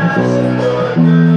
last one.